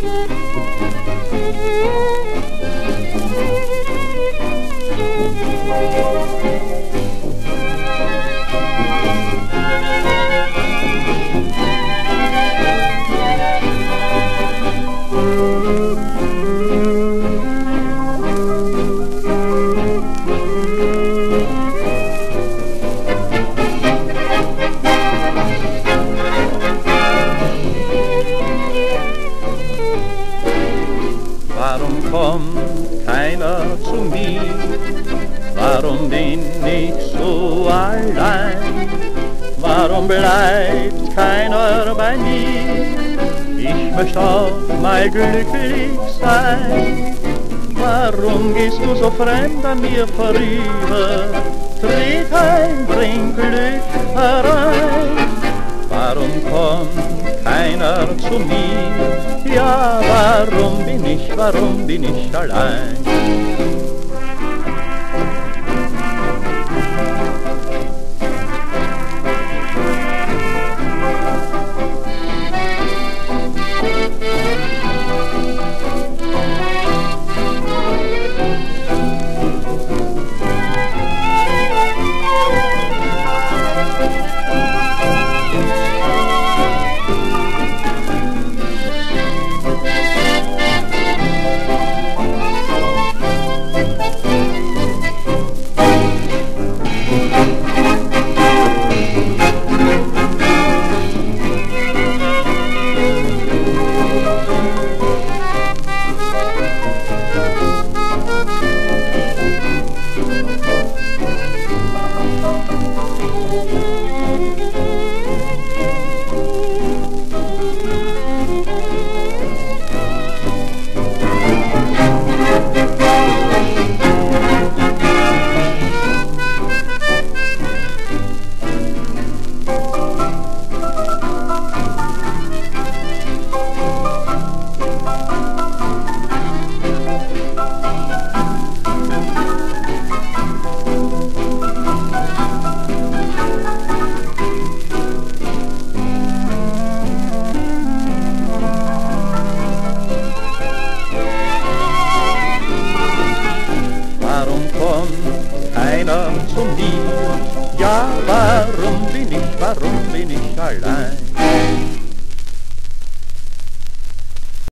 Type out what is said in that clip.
Thank you. Zu mir? Warum bin ich so allein? Warum bleibt keiner bei mir? Ich möchte auch mal glücklich sein. Warum gehst du so fremd an mir vorüber? Tritt ein, bring Glück herein. Warum kommt keiner zu mir? Ja, warum bin ich, warum bin ich allein?